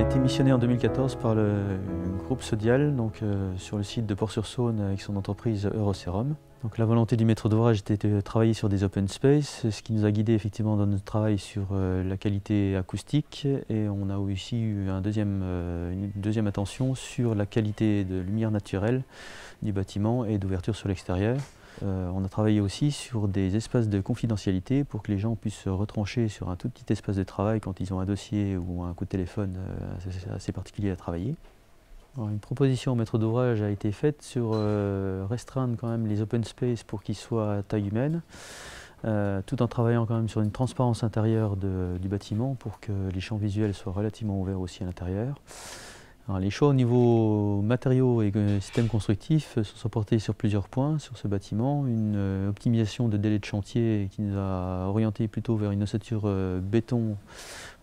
été missionné en 2014 par le groupe Sodial, donc, euh, sur le site de Port-sur-Saône avec son entreprise Eurocerum. Donc, la volonté du maître d'ouvrage était de travailler sur des open space, ce qui nous a guidé effectivement dans notre travail sur euh, la qualité acoustique et on a aussi eu euh, une deuxième attention sur la qualité de lumière naturelle du bâtiment et d'ouverture sur l'extérieur. Euh, on a travaillé aussi sur des espaces de confidentialité pour que les gens puissent se retrancher sur un tout petit espace de travail quand ils ont un dossier ou un coup de téléphone euh, assez, particulier à travailler. une proposition au maître d'ouvrage a été faite sur euh, restreindre quand même les open space pour qu'ils soient à taille humaine, tout en travaillant quand même sur une transparence intérieure du bâtiment pour que les champs visuels soient relativement ouverts aussi à l'intérieur les choix au niveau matériaux et systèmes constructifs sont portés sur plusieurs points sur ce bâtiment. Une euh, optimisation de délai de chantier qui nous a orienté plutôt vers une ossature euh, béton,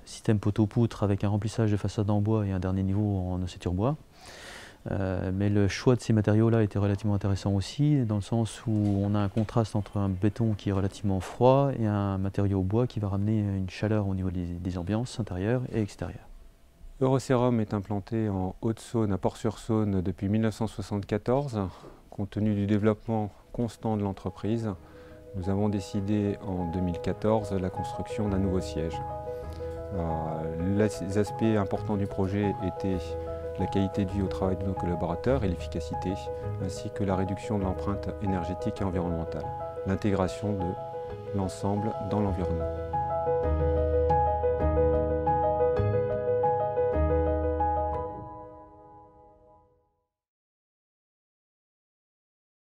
système poteau-poutre avec un remplissage de façade en bois et un dernier niveau en ossature bois. Euh, mais le choix de ces matériaux-là était relativement intéressant aussi, dans le sens où on a un contraste entre un béton qui est relativement froid et un matériau bois qui va ramener une chaleur au niveau des ambiances intérieures et extérieures. Eurocerum est implanté en Haute-Saône, à Port-sur-Saône, depuis 1974. Compte tenu du développement constant de l'entreprise, nous avons décidé en 2014 la construction d'un nouveau siège. Euh, les aspects importants du projet étaient la qualité de vie au travail de nos collaborateurs et l'efficacité, ainsi que la réduction de l'empreinte énergétique et environnementale, l'intégration de l'ensemble dans l'environnement.